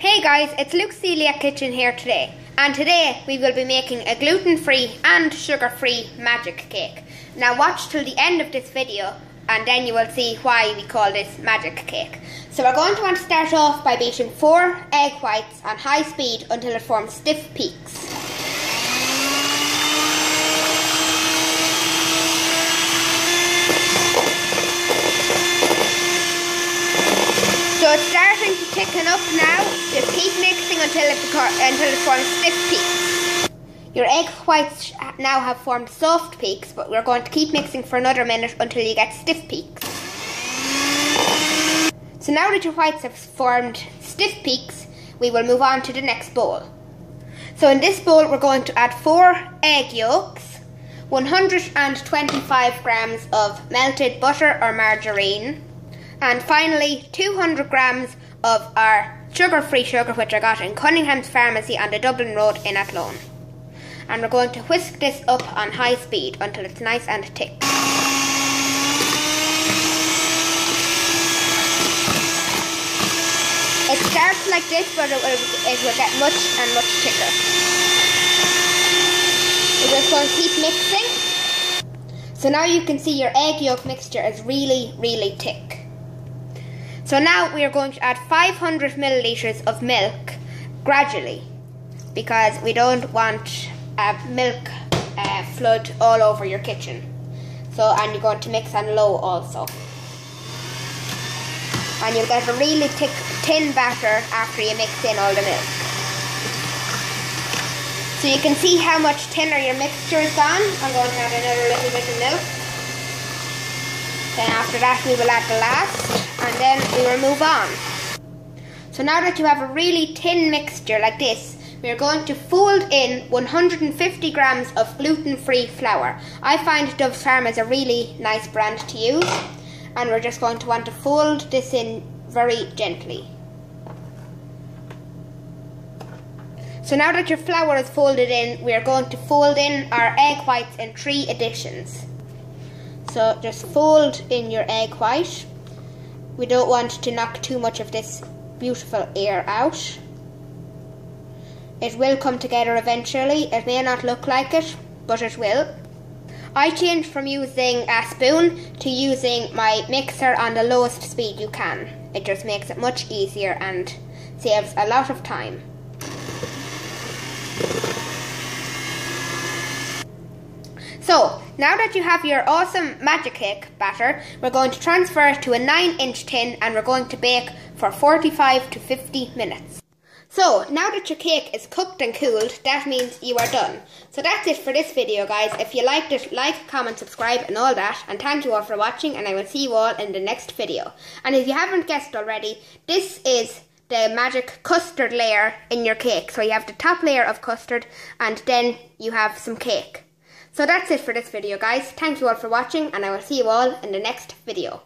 Hey guys, it's Luke Coeliac Kitchen here today, and today we will be making a gluten-free and sugar-free magic cake. Now watch till the end of this video, and then you will see why we call this magic cake. So we're going to want to start off by beating four egg whites on high speed until it forms stiff peaks. So it's starting to thicken up now. Just keep mixing until it, until it forms stiff peaks. Your egg whites now have formed soft peaks, but we're going to keep mixing for another minute until you get stiff peaks. So now that your whites have formed stiff peaks, we will move on to the next bowl. So in this bowl, we're going to add four egg yolks, 125 grams of melted butter or margarine, and finally, 200 grams of our sugar-free sugar, which I got in Cunningham's Pharmacy on the Dublin Road in Athlone. And we're going to whisk this up on high speed until it's nice and thick. It starts like this, but it will, it will get much and much thicker. We're just going to keep mixing. So now you can see your egg yolk mixture is really, really thick. So now we are going to add 500 milliliters of milk gradually because we don't want uh, milk uh, flood all over your kitchen. So, and you're going to mix on low also. And you'll get a really thick, thin batter after you mix in all the milk. So you can see how much thinner your mixture is gone. I'm going to add another little bit of milk. Then after that we will add the last and then we will move on. So now that you have a really thin mixture like this, we are going to fold in 150 grams of gluten-free flour. I find Doves Farm is a really nice brand to use and we're just going to want to fold this in very gently. So now that your flour is folded in, we are going to fold in our egg whites in three additions. So just fold in your egg white we don't want to knock too much of this beautiful air out. It will come together eventually. It may not look like it, but it will. I changed from using a spoon to using my mixer on the lowest speed you can. It just makes it much easier and saves a lot of time. So, now that you have your awesome magic cake batter, we're going to transfer it to a 9 inch tin and we're going to bake for 45 to 50 minutes. So, now that your cake is cooked and cooled, that means you are done. So that's it for this video guys. If you liked it, like, comment, subscribe and all that. And thank you all for watching and I will see you all in the next video. And if you haven't guessed already, this is the magic custard layer in your cake. So you have the top layer of custard and then you have some cake. So that's it for this video guys. Thank you all for watching and I will see you all in the next video.